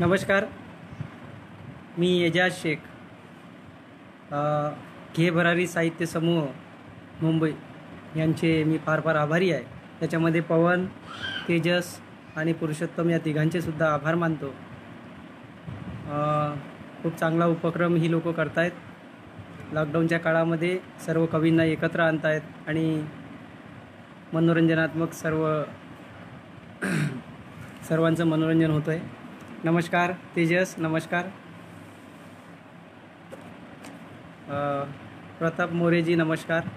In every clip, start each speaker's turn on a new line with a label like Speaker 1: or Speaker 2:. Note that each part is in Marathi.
Speaker 1: नमस्कार. मी एजाज शेख. घे भरारी साहित्य समूह मुंबई यांचे मी फार फार आभारी आहे. त्याच्यामध्ये पवन तेजस आणि पुरुषोत्तम या तिघांचे सुद्धा आभार मानतो. खूप चांगला उपक्रम ही लोक करतायत. लॉकडाऊनच्या काळामध्ये सर्व कवींना एकत्र आणतायत आणि मनोरंजनात्मक सर्व सर्वांचं मनोरंजन होतं आहे नमस्कार तेजस नमस्कार. प्रताप मोरेजी नमस्कार.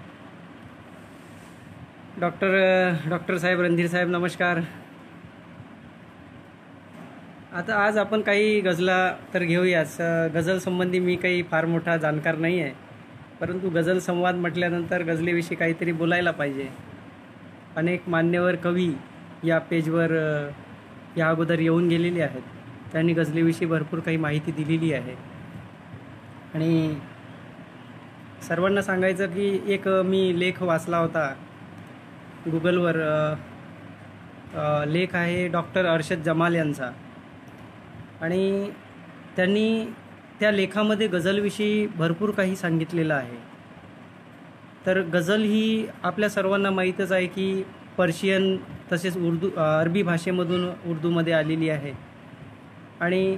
Speaker 1: डॉक्टर डॉक्टर साहेब रणधीर साहेब नमस्कार. आता आज आपण काही गझला तर घेऊयाच. गझल संबंधी मी काही फार मोठा जाणकार नाही आहे परंतु गझल संवाद म्हटल्यानंतर गझलेविषयी काहीतरी बोलायला पाहिजे. अनेक मान्यवर कवी या पेजवर या अगोदर येऊन गेलेले आहेत. त्यांनी गझलेविषयी भरपूर काही माहिती दिलेली आहे. आणि सर्वांना सांगायचं की एक मी लेख वाचला होता. गुगलवर लेख आहे डॉक्टर अर्षद जमाल यांचा. आणि त्यांनी त्या लेखामध्ये गझलविषयी भरपूर काही सांगितलेलं आहे. तर गझल ही आपल्या सर्वांना माहीतच आहे की पर्शियन तसेच उर्दू अरबी भाषेमधून उर्दूमध्ये आलेली आहे. आणि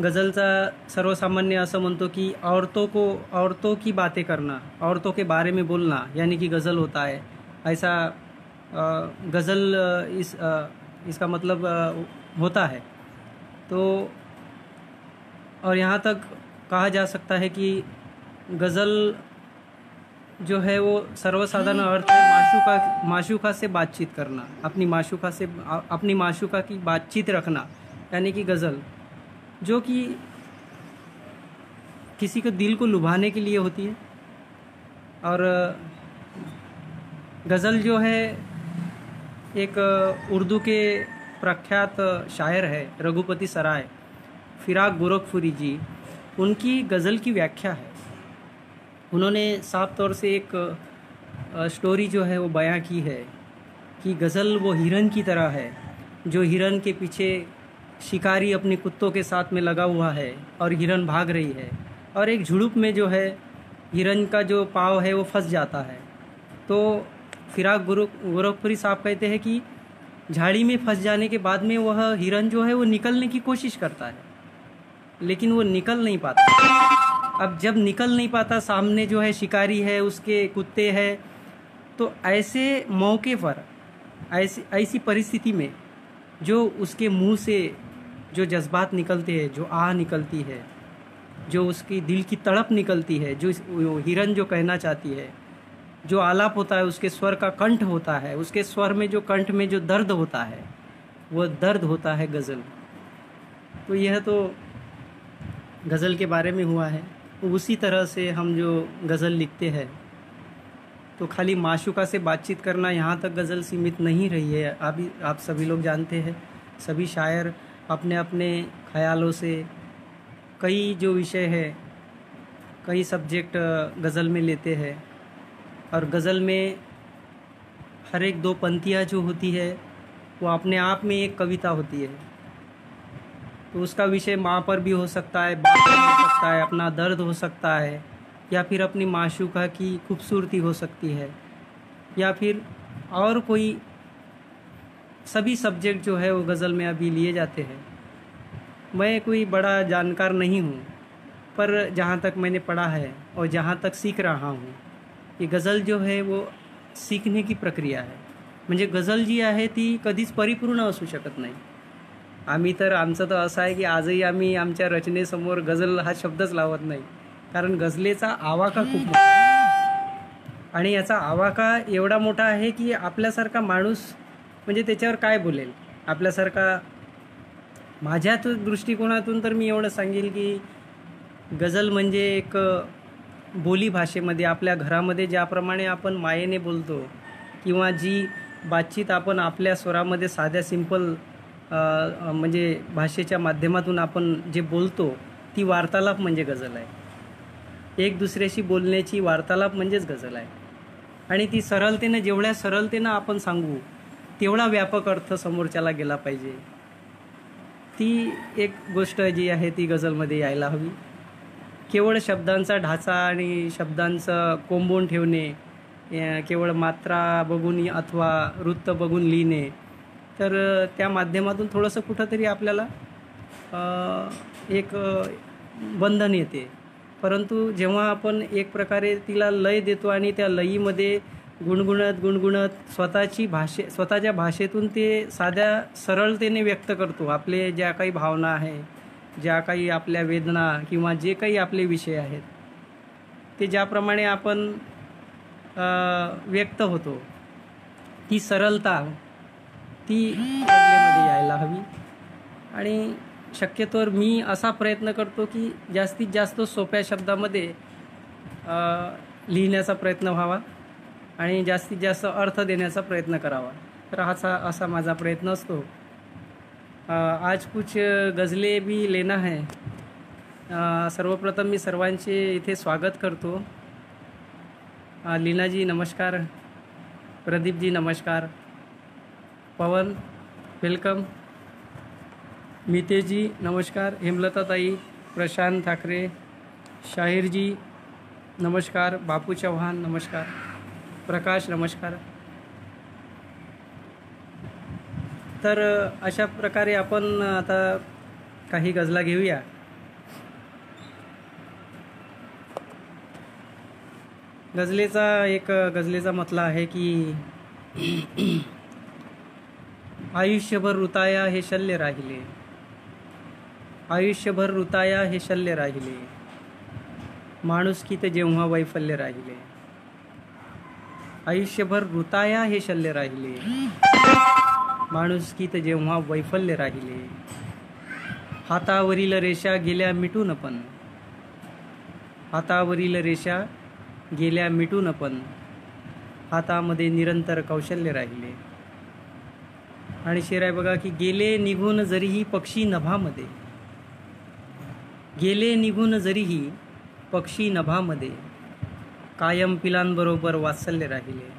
Speaker 1: गझलचा सर्वसामान्य असं म्हणतो की औरतों को औरतों की बातें करना औरतों के बारे में बोलना यानी कि गज़ल होता है। ऐसा गज़ल इस अ, इसका मतलब अ, होता है। तो और यहाँ तक कहा जा सकता है कि गज़ल जो है वो सर्वसाधारण अर्थ माशुका माशुका से बातचीत करना, अपनी माशुका से अपनी माशुका की बातचीत रखना, यानी कि गज़ल, जो कि किसी को दिल को लुभाने के लिए होती है। और, गज़ल जो है, एक उर्दू के प्रख्यात शायर है, रघुपति सराय, फिराक गोरखपुरी जी, उनकी गज़ल की व्याख्या है। उन्होंने साफ़ तौर से एक स्टोरी जो है वो बयां की है कि गज़ल वो हिरन की तरह है, जो हिरन के पीछे शिकारी अपने कुत्तों के साथ में लगा हुआ है और हिरन भाग रही है। और एक झुड़ुप में जो है, हिरन का जो पाव है वो फंस जाता है। तो फिराक गुरु, गोरखपुरी साहब कहते हैं कि झाड़ी में फंस जाने के बाद में वह हिरन जो है वो निकलने की कोशिश करता है, लेकिन वो निकल नहीं पाता। अब जब निकल नहीं पाता, सामने जो है शिकारी है, उसके कुत्ते हैं तो ऐसे मौके पर, ऐसी ऐसी परिस्थिति में जो उसके मुँह से जो जज्बात निकलते हैं, जो आह निकलती है, जो उसकी दिल की तड़प निकलती है, जो हिरन जो कहना चाहती है, जो आलाप होता है, उसके स्वर का कंठ होता है, उसके स्वर में जो कंठ में जो दर्द होता है, वो दर्द होता है गज़ल। तो यह तो गज़ल के बारे में हुआ है। उसी तरह से हम जो गज़ल लिखते हैं तो खाली माशुका से बातचीत करना यहाँ तक गज़ल सीमित नहीं रही है। अभी आप सभी लोग जानते हैं, सभी शायर अपने अपने ख्यालों से कई जो विषय है, कई सब्जेक्ट गज़ल में लेते हैं। और गज़ल में हर एक दो पंक्तियाँ जो होती है, वो अपने आप में एक कविता होती है। तो उसका विषय माँ पर भी हो सकता है, बाप पर हो सकता है, अपना दर्द हो सकता है। या फिर अपनी माशुका की खूबसूरती हो सकती है, या फिर और कोई सभी सब्जेक्ट जो है वो गज़ल में अभी लिए जाते हैं। मैं कोई बड़ा जानकार नहीं हूँ, पर जहाँ तक मैंने पढ़ा है और जहाँ तक सीख रहा हूँ, ये गज़ल जो आहे वो शिकणे की प्रक्रिया आहे म्हणजे गझल जी आहे ती कधीच परिपूर्ण असू शकत नाही। आम्ही तर, आमचं तर असं आहे की आजही आम्ही आमच्या रचनेसमोर गझल हा शब्दच लावत नाही. कारण गझलेचा आवाका खूप मोठा आणि याचा आवाका एवढा मोठा आहे की आपल्यासारखा माणूस म्हणजे त्याच्यावर काय बोलेल? आपल्यासारखा माझ्या तो दृष्टिकोनातून तर मी एवढं सांगेल की गझल म्हणजे एक बोली भाषेमध्ये आपल्या घरामध्ये ज्याप्रमाणे आपण मायेने बोलतो किंवा जी बातचीत आपण आपल्या स्वरामध्ये साध्या सिंपल म्हणजे भाषेच्या माध्यमातून आपण जे बोलतो ती वार्तालाप म्हणजे गझल आहे. एक दुसऱ्याशी बोलण्याची वार्तालाप म्हणजेच गझल आहे. आणि ती सरळतेनं जेवढ्या सरळतेनं आपण सांगू तेवढा व्यापक अर्थ समोरच्याला गेला पाहिजे. ती एक गोष्ट जी आहे ती गझलमध्ये यायला हवी. केवळ शब्दांचा ढाचा आणि शब्दांचं कोंबून ठेवणे केवळ मात्रा बघून अथवा वृत्त बघून लिहिणे तर त्या माध्यमातून थोडंसं कुठंतरी आपल्याला एक बंधन येते. परंतु जेव्हा आपण एक प्रकारे तिला लय देतो आणि त्या लयीमध्ये गुणगुणत गुणगुणत स्वतःची भाषे स्वतःच्या भाषेतून ते साध्या सरळतेने व्यक्त करतो. आपले ज्या काही भावना आहे ज्या काही आपल्या वेदना किंवा जे काही आपले विषय आहेत ते ज्याप्रमाणे आपण व्यक्त होतो ती सरलता ती यायला हवी. आणि शक्यतोवर मी असा प्रयत्न करतो की जास्तीत जास्त सोप्या शब्दामध्ये लिहिण्याचा प्रयत्न व्हावा आणि जास्तीत जास्त अर्थ देण्याचा प्रयत्न करावा. तर हाचा असा माझा प्रयत्न असतो. आज कुछ गजले भी लेना है. सर्वप्रथम मी सर्वांचे इथे स्वागत करतो. लीनाजी नमस्कार. प्रदीपजी नमस्कार. पवन वेलकम मितेजी नमस्कार. हेमलताताई प्रशांत ठाकरे शाहीरजी नमस्कार. बापू चव्हाण नमस्कार. प्रकाश नमस्कार. तर अशा प्रकारे आपण आता काही गजला घेऊया. गजलेचा एक गजलेचा मतला आहे की आयुष्यभर ऋताया हे शल्य राहिले. आयुष्यभर ऋताया हे शल्य राहिले. माणुसकीत जेव्हा वैफल्य राहिले. आयुष्यभर ऋताया हे शल्य राहिले. माणुसकीत जेव्हा वैफल्य राहिले. हातावरील रेषा गेल्या मिटून पण. हातावरील रेषा गेल्या मिटून पण. हातामध्ये निरंतर कौशल्य राहिले. आणि शिराय बघा की गेले निघून जरीही पक्षी नभामध्ये. गेले निघून जरीही पक्षी नभामध्ये कायम पिलांबरोबर वात्सल्य राहिले.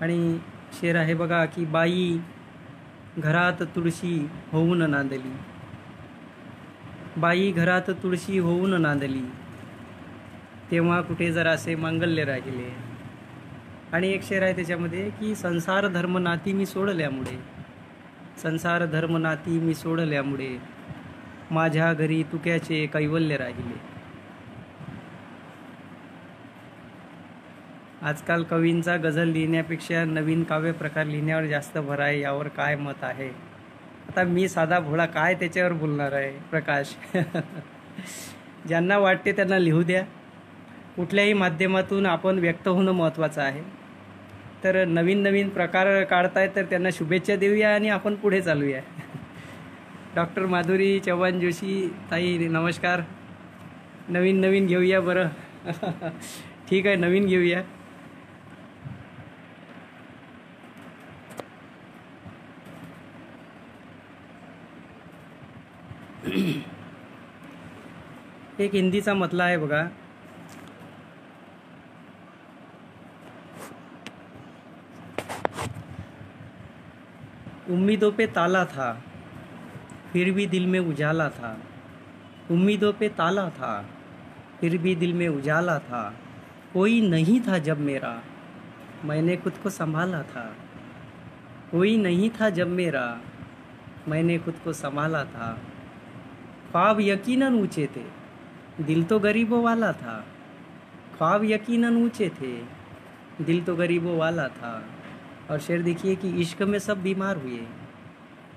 Speaker 1: आणि शेर आहे बघा की बाई घरात तुळशी होऊन नांदली. बाई घरात तुळशी होऊन नांदली. तेव्हा कुठे जरासे मांगल्य राहिले. आणि एक शेर आहे त्याच्यामध्ये की संसार धर्म नाती मी सोडल्यामुळे. संसार धर्म नाती मी सोडल्यामुळे. माझ्या घरी तुक्याचे कैवल्य राहिले. आजकाल कवींचा गझल लिहिण्यापेक्षा नवीन काव्य प्रकार लिहिण्यावर जास्त भर आहे यावर काय मत आहे? आता मी साधा भोळा काय त्याच्यावर बोलणार आहे प्रकाश? ज्यांना वाटते त्यांना लिहू द्या. कुठल्याही माध्यमातून आपण व्यक्त होणं महत्त्वाचं आहे. तर नवीन नवीन प्रकार काढतायत तर त्यांना शुभेच्छा देऊया आणि आपण पुढे चालूया. डॉक्टर माधुरी चव्हाण जोशी, ताई नमस्कार. नवीन नवीन घेऊया बरं. ठीक आहे, नवीन घेऊया. एक हिंदीचा मतला आहे बघा. उम्मीदों पे ताला था. फिर भी दिल में उजाला था। उम्मीदों पे ताला था। फिर भी दिल में उजाला था। कोई नहीं था जब मेरा। मैंने खुद को संभाला था। कोई नहीं था जब मेरा। मैंने खुद को संभाला था। ख्वाब यकीनन ऊँचे थे। दिल तो गरीबों वाला था। ख्वाब यकीनन ऊँचे थे। दिल तो गरीबों वाला था। और शेर देखिए कि इश्क में सब बीमार हुए।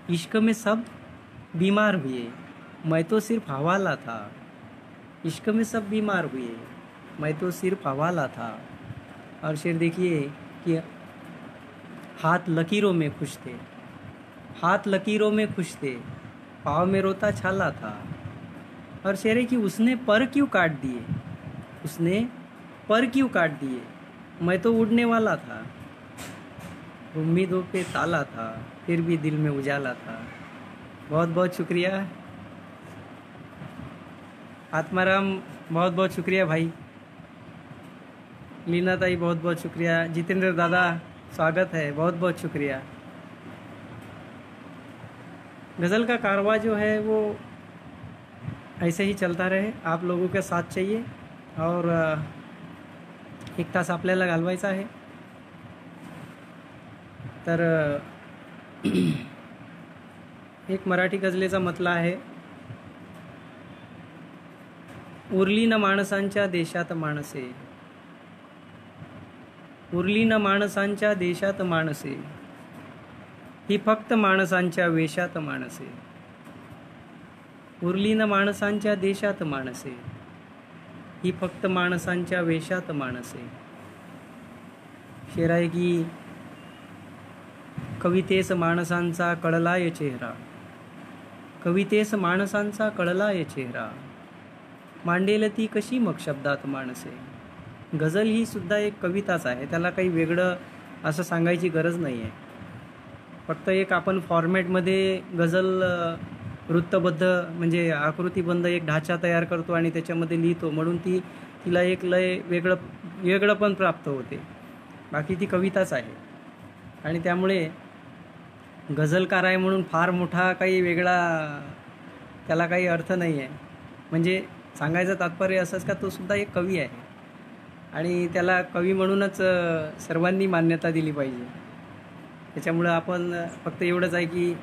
Speaker 1: इश्क में सब बीमार हुए। मैं तो सिर्फ़ हवाला था। इश्क में सब बीमार हुए। मैं तो सिर्फ़ हवाला था। और शेर देखिए कि हाथ लकीरों में खुश थे। हाथ लकीरों में खुश थे। पाँव में रोता छाला था। और शेर है कि उसने पर क्यों काट दिए? उसने पर क्यों काट दिए? मैं तो उड़ने वाला था। उम्मीदों पे ताला था। फिर भी दिल में उजाला था। बहुत बहुत शुक्रिया। आत्माराम बहुत बहुत शुक्रिया भाई। लीना ताई बहुत बहुत शुक्रिया। जितेंद्र दादा, स्वागत है। बहुत बहुत शुक्रिया। गज़ल का कारवा जो है, वो ऐसे ही चलता रहे। आप लोगों के साथ चाहिए। और, एक तास आपल्याला घालवायचा आहे तर एक मराठी गजलेचा मतला आहे. उरली न माणसांच्या देशात माणसे. उरली न माणसांच्या देशात माणसे. ही फक्त माणसांच्या वेशात माणसे. उरली न माणसांच्या देशात माणसे. ही फक्त माणसांच्या वेशात माणसे. शेरायगी कवितेस माणसांचा कळलाय चेहरा. कवितेस माणसांचा कळला ये चेहरा. मांडेल ती कशी मग शब्दात माणसे? गझल ही सुद्धा एक कविताच आहे. त्याला काही वेगळं असं सांगायची गरज नाही आहे फक्त एक आपण फॉर्मॅटमध्ये गझल वृत्तबद्ध म्हणजे आकृतीबंध एक ढाचा तयार करतो आणि त्याच्यामध्ये लिहितो. म्हणून ती तिला एक लय वेगळं वेगळं पण प्राप्त होते. बाकी ती कविताच आहे. आणि त्यामुळे गझलकार आहे म्हणून फार मोठा काही वेगळा त्याला काही अर्थ नाही आहे म्हणजे सांगायचं तात्पर्य असंच का तो सुद्धा एक कवी आहे. आणि त्याला कवी म्हणूनच सर्वांनी मान्यता दिली पाहिजे. त्याच्यामुळं आपण फक्त एवढंच आहे की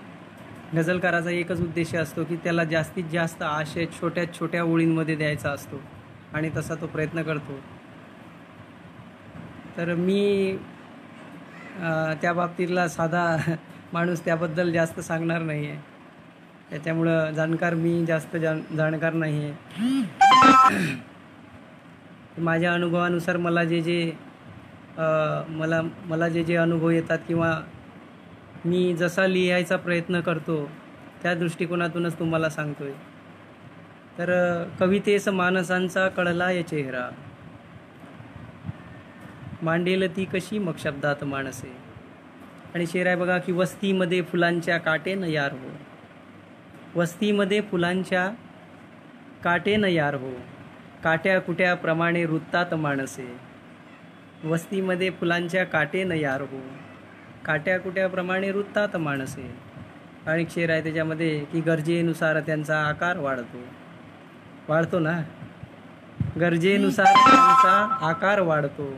Speaker 1: गझलकाराचा एकच उद्देश असतो की त्याला जास्तीत जास्त आशय छोट्या छोट्या ओळींमध्ये द्यायचा असतो आणि तसा तो प्रयत्न करतो. तर मी त्या बाबतीतला साधा माणूस त्याबद्दल जास्त सांगणार नाही आहे त्याच्यामुळं जाणकार मी जास्त जाण जाणकार नाही आहे माझ्या अनुभवानुसार मला जे जे मला मला जे जे अनुभव येतात किंवा मी जसा लिहायचा प्रयत्न करतो त्या दृष्टिकोनातूनच तुम्हाला सांगतोय. तर कवितेस माणसांचा या चेहरा. मांडेल ती कशी मग शब्दात माणसे. आणि शेर आहे बघा की वस्तीमध्ये फुलांच्या काटेनं यार हो. वस्तीमध्ये फुलांच्या काटेनं यार हो. काट्या कुट्याप्रमाणे वृत्तात माणसे. वस्तीमध्ये फुलांच्या काटेनं यार हो. काट्या कुट्याप्रमाणे वृत्तात माणसे. आणि शेर आहे त्याच्यामध्ये की गरजेनुसार त्यांचा आकार वाढतो. वाढतो ना? गरजेनुसार त्यांचा आकार वाढतो.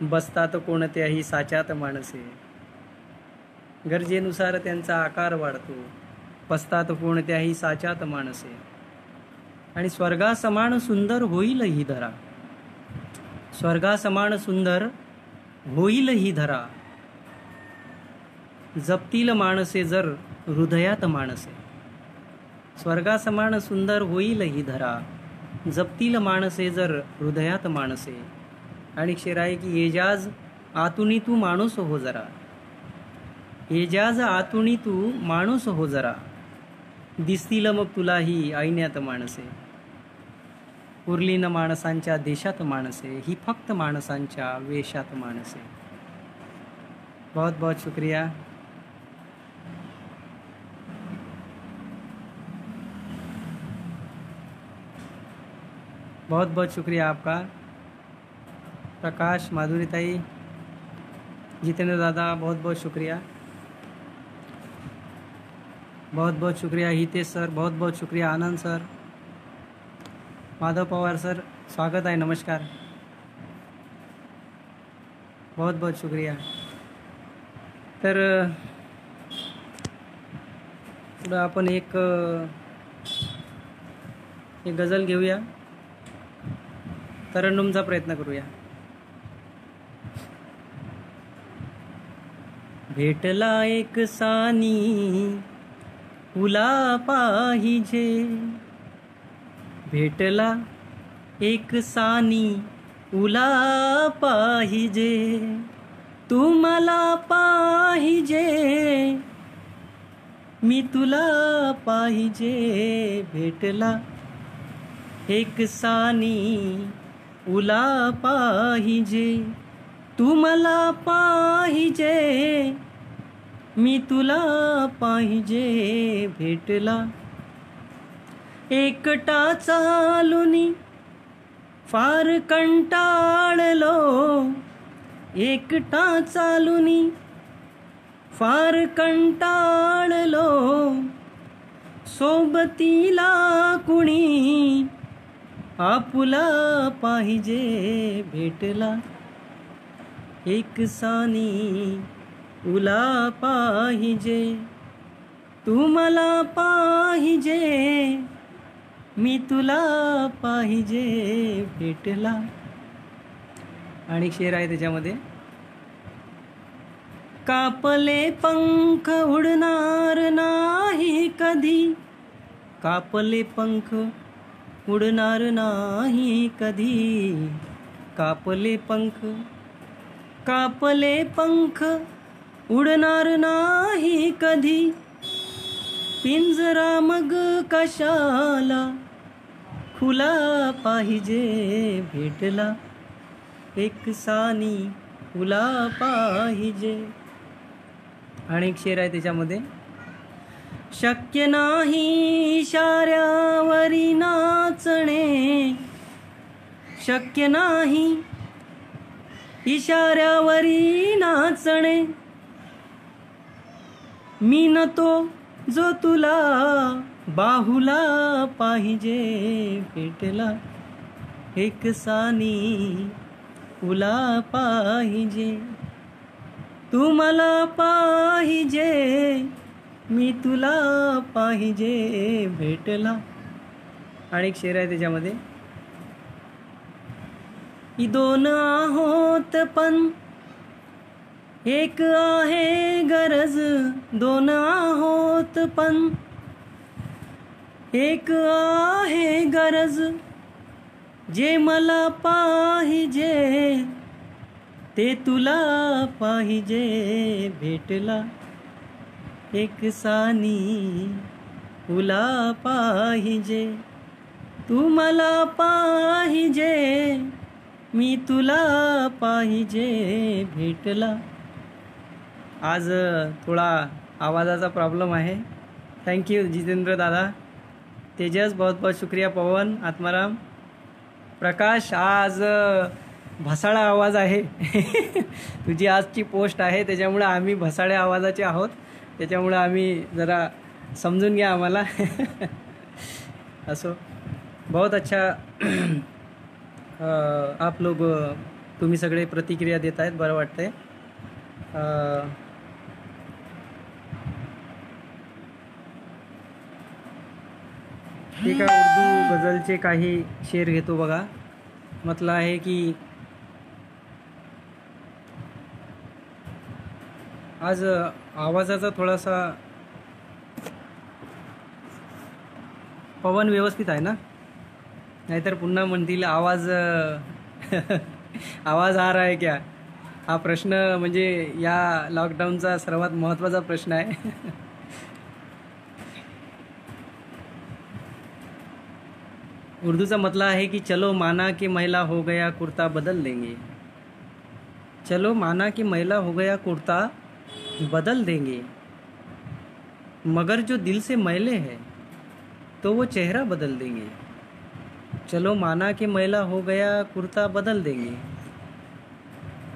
Speaker 1: बसतात कोणत्याही साच्यात माणसे. गरजेनुसार त्यांचा आकार वाढतो. पसतात कोणत्याही साच्यात माणसे. आणि स्वर्गासमान सुंदर होईल ही धरा. स्वर्गासमान सुंदर होईल ही धरा. जपतील माणसे जर हृदयात माणसे. स्वर्गासमान सुंदर होईल ही धरा. जपतील माणसे जर हृदयात माणसे. आणि शेर की एजाज आतुनी तू माणूस हो जरा. एजाज आतुनी तू माणूस हो जरा. दिसतील मग तुलाही ऐन्यात माणसे. उरली न माणसांच्या देशात माणसे ही फक्त माणसांच्या वेशात माणसे. बहुत बहुत शुक्रिया. बहुत बहुत शुक्रिया आपका. प्रकाश माधुरीताई जितेंद्र दादा बहुत बहुत शुक्रिया. बहुत बहुत शुक्रिया हितेश सर बहुत बहुत शुक्रिया आनंद सर। माधव पवार सर स्वागत आहे नमस्कार। बहुत बहुत शुक्रिया। तर पुढं आपण एक एक गझल घेऊया. तरंडुमचा प्रयत्न करूया. भेटला एक सानी उला पाहिजे. भेटला एक सानी उला पाहिजे. तुम्हाला पाहिजे. मी तुला पाहिजे. भेटला एक सानी उला पाहिजे. तू मला पाहिजे. मी तुला पाहिजे भेटला. एकटा चालुनी फार कंटाळलो. एकटा चालुनी फार कंटाळलो. सोबतीला कुणी आपुला पाहिजे भेटला. एक सानी उला पाहिजे तू मला पाहिजे मी तुला पाहिजे भेटला. आणि शेर आहे त्याच्यामध्ये. कापले पंख उडणार नाही कधी. कापले पंख उडणार नाही कधी. कापले पंख कापले पंख उडणार नाही कधी. पिंजरा मग कशाला? खुला पाहिजे भेटला. एक सानी फुला पाहिजे. आणि एक शेर आहे त्याच्यामध्ये. शक्य नाही इशाऱ्यावरी नाचणे. शक्य नाही इशाऱ्यावरी नाचणे. मी न तो जो तुला बाहुला पाहिजे भेटला एक सानी उला पाहिजे. तू मला पाहिजे मी तुला पाहिजे भेटला. आणि एक शेर आहे त्याच्यामध्ये. दोन आहोत पण एक आहे गरज दोन आहोत पण. एक आहे गरज जे मला पाहिजे ते तुला पाहिजे भेटला. एक सानी तुला पाहिजे तू मला पाहिजे मी तुला पाहिजे भेटला. आज थोडा आवाजाचा प्रॉब्लेम आहे. थँक्यू जितेंद्र दादा. तेजस बहुत बहुत शुक्रिया पवन आत्माराम. प्रकाश आज भसाळा आवाज आहे. तुझी आजची पोस्ट आहे त्याच्यामुळे आम्ही भसाळ्या आवाजाचे आहोत. त्याच्यामुळं आम्ही जरा समजून घ्या आम्हाला. असो. बहुत अच्छा आप लोग तुम्ही सगळे प्रतिक्रिया देत आहेत बरं वाटतंय एका उर्दू गझलचे काही शेर घेतो बघा. म्हटलं आहे की आज आवाजाचा थोडासा पवन व्यवस्थित आहे ना? नाहीतर पुन्हा म्हणतील आवाज आवाज आ रहा है क्या? हा प्रश्न म्हणजे या लॉकडाऊनचा सर्वात महत्त्वाचा प्रश्न आहे. उर्दूचा मतला है कि चलो माना कि महिला हो गया, कुर्ता बदल देंगे। चलो माना कि महिला हो गया, कुर्ता बदल देंगे। मगर जो दिल से मैले है तो वो चेहरा बदल देंगे। चलो माना कि महिला हो गया, कुर्ता बदल देंगे।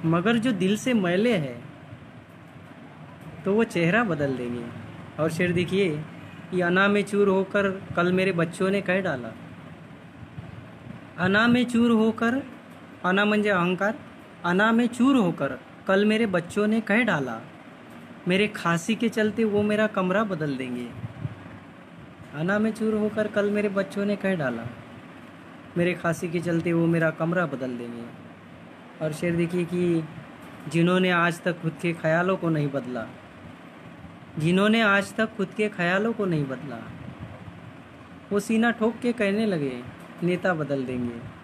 Speaker 1: मगर जो दिल से मैले है तो वो चेहरा बदल देंगे। और शेर देखिए कि अना में चूर होकर कल मेरे बच्चों ने कह डाला अना में चूर होकर, अना मंजे अहंकार, अना में चूर होकर कल मेरे बच्चों ने कह डाला, मेरे खांसी के चलते वो मेरा कमरा बदल देंगे। अना में चूर होकर कल मेरे बच्चों ने कह डाला, मेरे खांसी के चलते वो मेरा कमरा बदल देंगे। और शेर देखिए कि जिन्होंने आज तक खुद के ख्यालों को नहीं बदला, जिन्होंने आज तक खुद के ख्यालों को नहीं बदला, वो सीना ठोक के कहने लगे नेता बदल देंगे।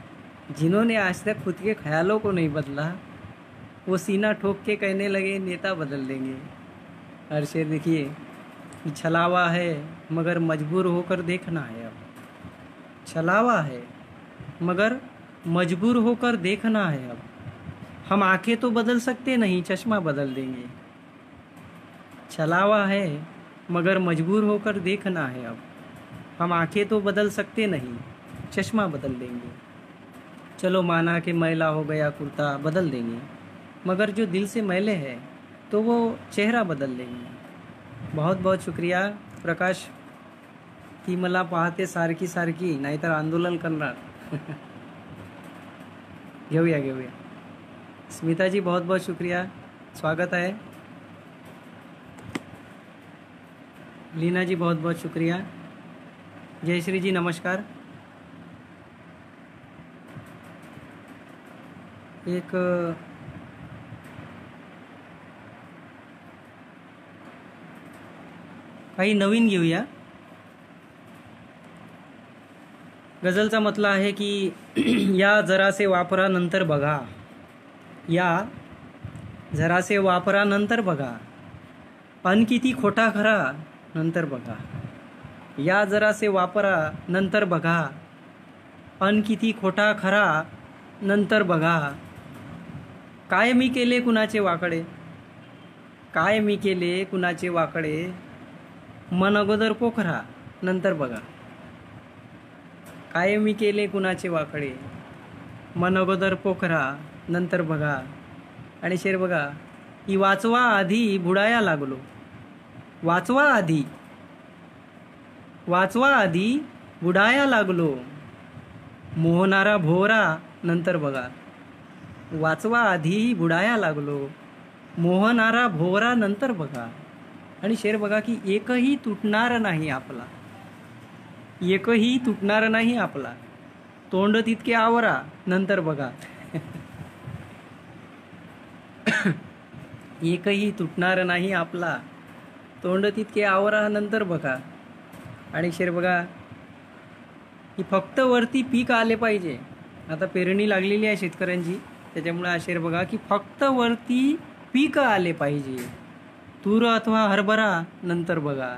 Speaker 1: जिन्होंने आज तक खुद के ख्यालों को नहीं बदला, वो सीना ठोक के कहने लगे, नेता बदल देंगे। और शेर देखिए, छलावा है, मगर मजबूर होकर देखना है अब। छलावा है, मगर मजबूर होकर देखना है अब। हम आँखें तो बदल सकते नहीं, चश्मा बदल देंगे। छलावा है, मगर मजबूर होकर देखना है अब। हम आँखें तो बदल सकते नहीं चश्मा बदल देंगे। चलो माना कि मैला हो गया, कुर्ता बदल देंगे। मगर जो दिल से मैले है तो वो चेहरा बदल देंगे। बहुत बहुत शुक्रिया, प्रकाश। ती मला पाहते सारखी सारखी नाहीतर आंदोलन करणार। घेऊया घेऊया। स्मिताजी, बहुत बहुत शुक्रिया। स्वागत आहे। लीना जी बहुत बहुत शुक्रिया। जयश्री जी नमस्कार। एक काही नवीन घेऊया. गझलचा मतला आहे की या जरासे वापरा नंतर बघा. या जरासे वापरा नंतर बघा. अन किती खोटा खरा नंतर बघा. या जरासे वापरा नंतर बघा. अन किती खोटा खरा नंतर बघा. काय मी केले कुणाचे वाकडे? काय मी केले कुणाचे वाकडे? मन अगोदर पोखरा नंतर बघा. काय मी केले कुणाचे वाकडे? मन अगोदर पोखरा नंतर बघा. आणि शेर बघा ही वाचवा आधी बुडाया लागलो. वाचवा आधी. वाचवा आधी बुडाया लागलो. मोहनारा भोवरा नंतर बघा. वाचवा आधीही बुडाया लागलो. मोहनारा भोवरा नंतर बघा. आणि शेर बघा की एकही तुटणार नाही आपला. एकही तुटणार नाही आपला. तोंड तितके आवरा नंतर बघा. एकही तुटणार नाही आपला. तोंड तितके आवरा नंतर बघा. आणि शेर बघा की फक्त वरती पीक आले पाहिजे. आता पेरणी लागलेली आहे शेतकऱ्यांची. त्याच्यामुळे अशेर बघा की फक्त वरती पीक आले पाहिजे. तूर अथवा हरभरा नंतर बघा.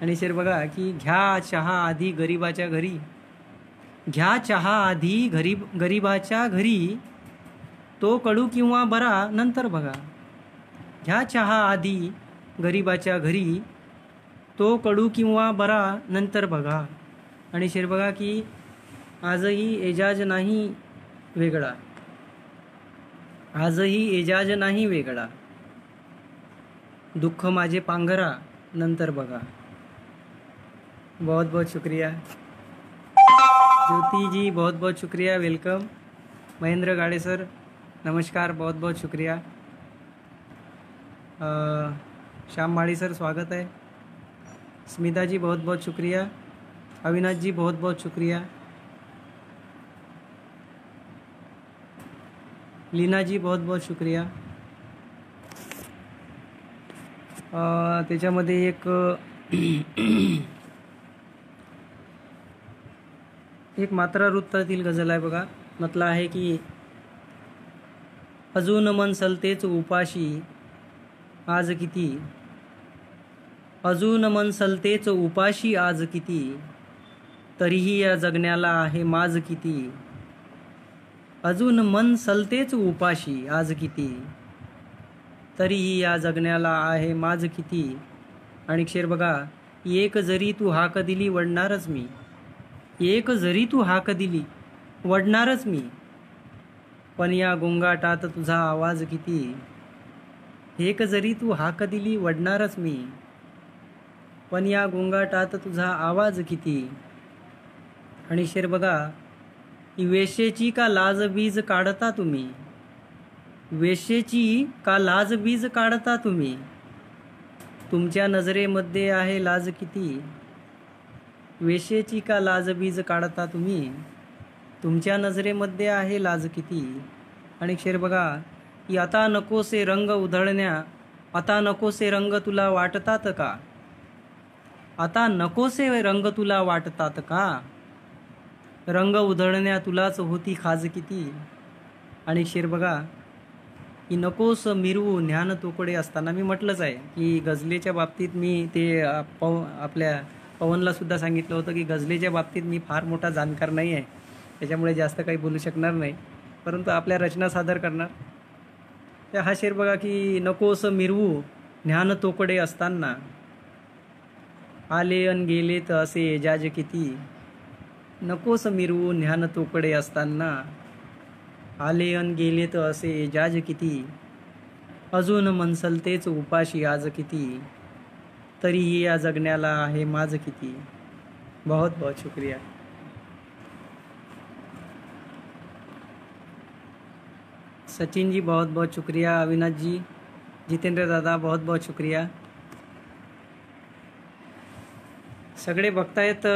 Speaker 1: आणि शेर बघा की घ्या चहा आधी गरीबाच्या घरी. घ्या चहा आधी गरीब गरीबाच्या घरी. तो कडू किंवा बरा नंतर बघा. घ्या चहा आधी गरीबाच्या घरी. तो कडू किंवा बरा नंतर बघा. आणि शेर बघा की आजही एजाज नाही वेगळा. आजही एजाज नाही वेगळा. दुःख माझे पांघरा नंतर बघा. बहुत बहुत शुक्रिया. ज्योति जी बहुत बहुत शुक्रिया. वेलकम. महेंद्र गाड़े सर नमस्कार. बहुत बहुत शुक्रिया. श्याम माड़ी सर स्वागत है स्मिता जी बहुत बहुत शुक्रिया. अविनाश जी बहुत बहुत शुक्रिया. लीना जी बहुत बहुत शुक्रिया. त्याच्यामध्ये एक एक मात्रा वृत्तातील गझल आहे बघा. म्हटलं आहे की अजून मन सलतेच उपाशी आज किती? अजून मन सलतेच उपाशी आज किती? तरीही या जगण्याला आहे माज किती? अजून मन सलतेच उपाशी आज किती? तरीही या जगण्याला आहे माझ किती? आणि क्षेर बघा एक जरी तू हाक दिली वडणारच मी. एक जरी तू हाक दिली वडणारच मी. पण या गोंगाटात तुझा आवाज किती? एक जरी तू हाक दिली वडणारच मी. पण या गोंगाटात तुझा आवाज किती? आणि शेर बघा वेशेची का लाज बीज काढता तुम्ही? वेशेची का लाज बीज काढता तुम्ही? तुमच्या नजरेमध्ये आहे लाज किती? वेशेची का लाज बीज काढता तुम्ही? तुमच्या नजरेमध्ये आहे लाज किती? आणि शेर बघा की आता नकोसे रंग उधळण्या आता नकोसे रंग तुला वाटतात का? आता नकोसे रंग तुला वाटतात का? रंग उधळण्या तुलाच होती खाज किती? आणि शेर बघा की नकोस मिरवू ज्ञान तोकडे असताना मी म्हटलंच आहे की गझलेच्या बाबतीत मी ते पव आपल्या पवनला सुद्धा सांगितलं होतं की गझलेच्या बाबतीत मी फार मोठा जाणकार नाही आहे त्याच्यामुळे जास्त काही बोलू शकणार नाही. परंतु आपल्या रचना सादर करणार. तर हा शेर बघा की नकोस मिरवू ज्ञान तोकडे असताना. आले अन गेले तर असे एजाज किती? नकोस मिरवू ज्ञान तोकडे असताना. आले अन गेले तर असे जाज किती? अजून मनसल तेच उपाशी आज किती? तरीही या जगण्याला आहे माझ किती? बहुत बहुत शुक्रिया. सचिन जी बहुत बहुत शुक्रिया. अविनाश जी जितेंद्र दादा बहुत बहुत शुक्रिया. सगळे बघतायत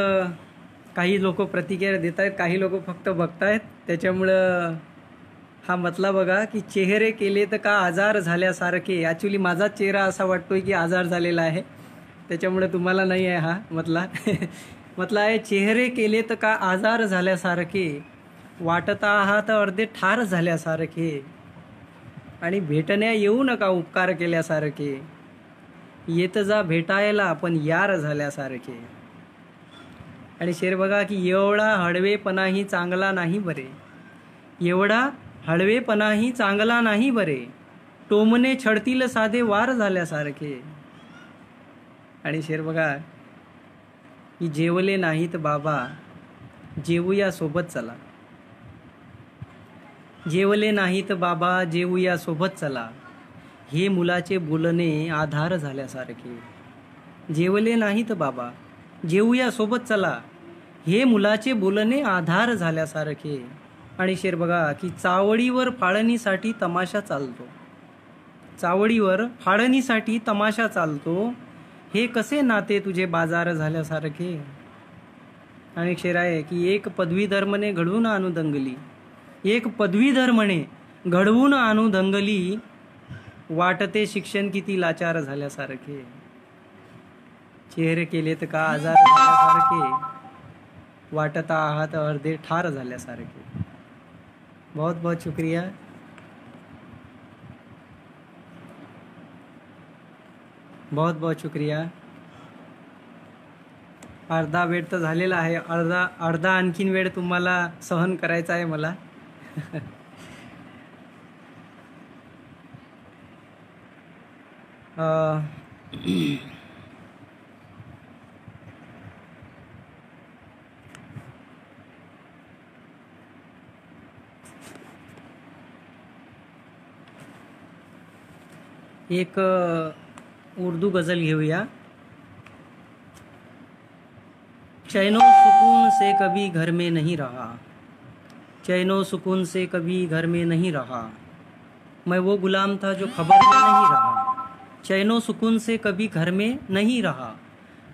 Speaker 1: काही लोक प्रतिक्रिया देत आहेत काही लोक फक्त बघतायत. त्याच्यामुळं हा मतला बघा की चेहरे केले तर का आजार झाल्यासारखे. ॲक्च्युली माझा चेहरा असा वाटतोय की आजार झालेला आहे. त्याच्यामुळे तुम्हाला नाही आहे हा मतला. मतला आहे चेहरे केले तर का आजार झाल्यासारखे. वाटत आहात अर्धे ठार झाल्यासारखे. आणि भेटण्या येऊ नका उपकार केल्यासारखे. येत जा भेटायला पण यार झाल्यासारखे. आणि शेर बघा की एवढा हळवेपणाही चांगला नाही बरे. एवढा हळवेपणाही चांगला नाही बरे. टोमणे छडतील साधे वार झाल्यासारखे. आणि शेर बघा की जेवले नाहीत बाबा जेवूया सोबत चला. जेवले नाहीत बाबा जेवूया सोबत चला. हे मुलाचे बोलणे आधार झाल्यासारखे. जेवले नाहीत बाबा जेवूया सोबत चला. हे मुलाचे बोलणे आधार झाल्यासारखे. आणि शेर बघा की चावडीवर फाळणीसाठी तमाशा चालतो. चावडीवर फाळणीसाठी तमाशा चालतो. हे कसे नाते तुझे बाजार झाल्यासारखे? आणि शेर आहे की एक पदवीधर म्हणे घडवून आणू दंगली. एक पदवीधर म्हणे घडवून आणू दंगली. वाटते शिक्षण किती लाचार झाल्यासारखे. चेहरे केले तर का आजार झाल्यासारखे? वाटत आहात अर्धे ठार झाल्यासारखे. बहुत बहुत शुक्रिया. बहुत बहुत शुक्रिया. अर्धा वेळ तर झालेला आहे. अर्धा अर्धा आणखीन वेळ तुम्हाला सहन करायचा आहे मला. अं, एक उर्दू गज़ल घेऊया चैनो सुकून से कभी घर में नहीं रहा। चैनो सुकून से कभी घर में नहीं रहा। मैं वो गुलाम था जो खबर में नहीं रहा। चैनो सुकून से कभी घर में नहीं रहा।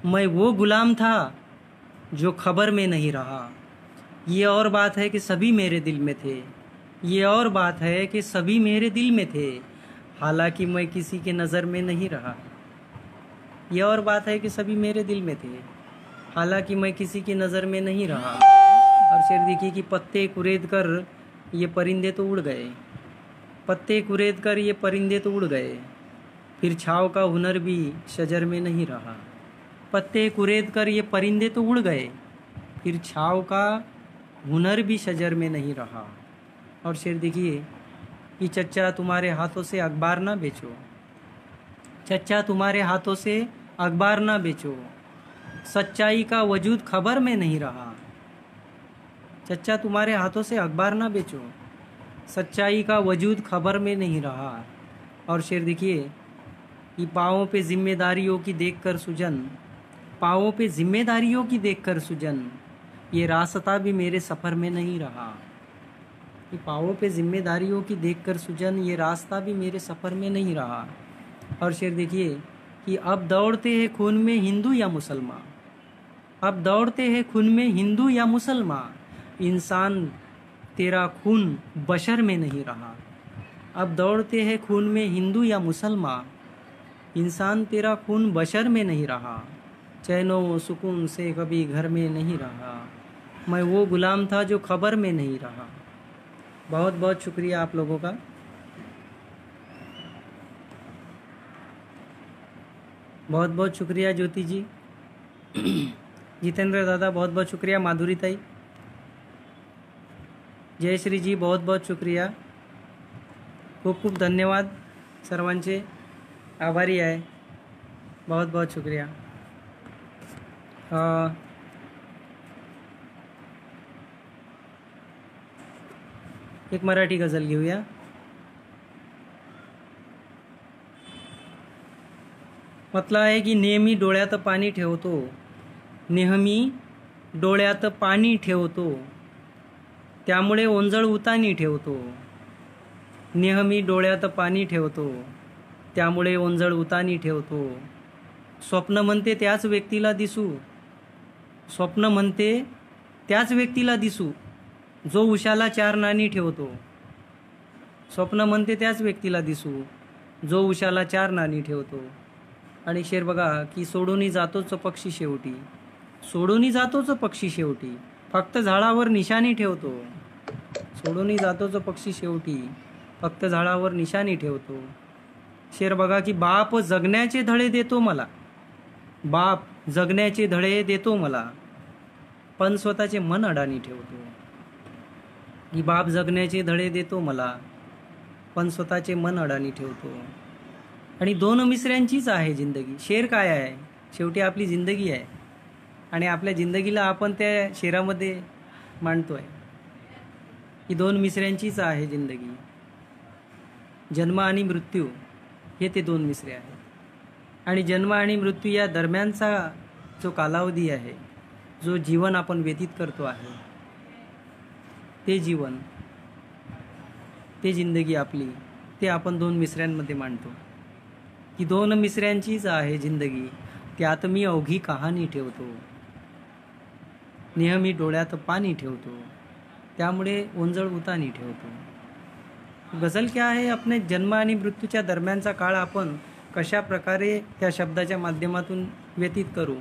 Speaker 1: मैं वो गुलाम था जो खबर में नहीं रहा। ये और बात है कि सभी मेरे दिल में थे। ये और बात है कि सभी मेरे दिल में थे। हालाँकि मैं किसी के नज़र में नहीं रहा। यह और बात है कि सभी मेरे दिल में थे। हालाँकि मैं किसी की नज़र में नहीं रहा और शेर देखिए कि पत्ते कुरेद कर ये परिंदे तो उड़ गए। पत्ते कुरेद कर ये परिंदे तो उड़ गए। फिर छाव का हुनर भी शजर में नहीं रहा। पत्ते कुरेद कर ये परिंदे तो उड़ गए। फिर छाव का हुनर भी शजर में नहीं रहा। और शेर देखिए कि चचा तुम्हारे हाथों से अखबार ना बेचो। चचा तुम्हारे हाथों से अखबार ना बेचो। सच्चाई का वजूद खबर में नहीं रहा। चचा तुम्हारे हाथों से अखबार ना बेचो। सच्चाई का वजूद खबर में नहीं रहा। और शेर देखिए कि पाँवों पे जिम्मेदारियों की देखकर सुजन, पाँवों पे जिम्मेदारियों की देखकर सुजन, ये रास्ता भी मेरे सफ़र में नहीं रहा। कि पाँवों पे जिम्मेदारियों की देखकर सुजन, ये रास्ता भी मेरे सफ़र में नहीं रहा। और शेर देखिए कि अब दौड़ते हैं खून में हिंदू या मुसलमान। अब दौड़ते हैं खून में हिंदू या मुसलमान। इंसान तेरा खून बशर में नहीं रहा। अब दौड़ते हैं खून में हिंदू या मुसलमान। इंसान तेरा खून बशर में नहीं रहा। चैनो सुकून से कभी घर में नहीं रहा। मैं वो गुलाम था जो खबर में नहीं रहा। बहुत बहुत शुक्रिया आप लोगों का। बहुत बहुत शुक्रिया ज्योति जी। जितेंद्र दादा बहुत बहुत शुक्रिया। माधुरी ताई। जयश्री जी बहुत बहुत शुक्रिया। खूप खूप धन्यवाद सर्वांचे। आभारी आहे। बहुत बहुत शुक्रिया। अं, एक मराठी गझल घेऊया. म्हटलं आहे की नेहमी डोळ्यात पाणी ठेवतो. नेहमी डोळ्यात पाणी ठेवतो. त्यामुळे ओंजळ उतानी ठेवतो. नेहमी डोळ्यात पाणी ठेवतो. त्यामुळे ओंजळ उतानी ठेवतो. स्वप्न म्हणते त्याच व्यक्तीला दिसू. स्वप्न म्हणते त्याच व्यक्तीला दिसू. जो उशाला चार नाणी ठेवतो. स्वप्न म्हणते त्याच व्यक्तीला दिसू. जो उशाला चार नाणी ठेवतो. आणि शेर बघा की सोडूनही जातोच पक्षी शेवटी. सोडूनही जातोच पक्षी शेवटी. फक्त झाडावर निशाणी ठेवतो. सोडूनही जातोच पक्षी शेवटी. फक्त झाडावर निशाणी ठेवतो. शेर बघा की बाप जगण्याचे धडे देतो मला. बाप जगण्याचे धडे देतो मला. पण स्वतःचे मन अडाणी ठेवतो. की बाप जगण्याचे धडे देतो मला पण स्वतःचे मन अडाणी ठेवतो. आणि दोन मिसऱ्यांचीच आहे जिंदगी. शेर काय आहे? शेवटी आपली जिंदगी आहे. आणि आपल्या जिंदगीला आपण त्या शेरामध्ये मांडतो आहे ही दोन मिसऱ्यांचीच आहे जिंदगी. जन्म आणि मृत्यू हे ते दोन मिसरे आहेत. आणि जन्म आणि मृत्यू या दरम्यानचा जो कालावधी आहे जो जीवन आपण व्यतीत करतो आहे ते जीवन ते जिंदगी आपली ते आपण दोन मिसऱ्यांमध्ये मांडतो. की दोन मिसऱ्यांचीच आहे जिंदगी. त्यात मी अवघी कहाणी ठेवतो. नेहमी डोळ्यात पाणी ठेवतो. त्यामुळे ओंजळ उतानी ठेवतो. गझल क्या आहे अपने जन्म आणि मृत्यूच्या दरम्यानचा काळ आपण कशा प्रकारे त्या शब्दाच्या माध्यमातून व्यतीत करू?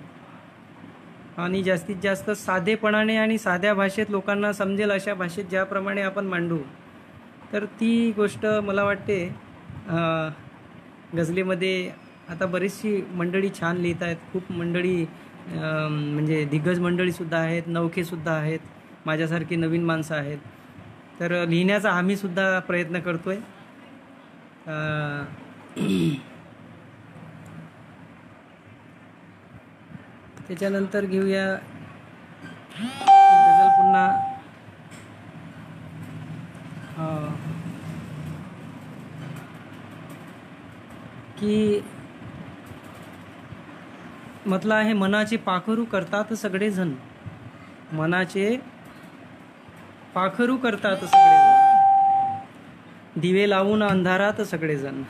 Speaker 1: आणि जास्तीत जास्त साधेपणाने आणि साध्या भाषेत लोकांना समजेल अशा भाषेत ज्याप्रमाणे आपण मांडू. तर ती गोष्ट मला वाटते गझलेमध्ये आता बरीचशी मंडळी छान लिहित आहेत. खूप मंडळी म्हणजे दिग्गज मंडळीसुद्धा आहेत नौखेसुद्धा आहेत माझ्यासारखी नवीन माणसं आहेत. तर लिहिण्याचा आम्हीसुद्धा प्रयत्न करतो आहे त्याच्यानंतर घेऊया. गझल पुन्हा. की म्हटलं आहे मनाचे पाखरू करतात सगळेजण. मनाचे पाखरू करतात सगळेजण. दिवे लावून अंधारात सगळेजण.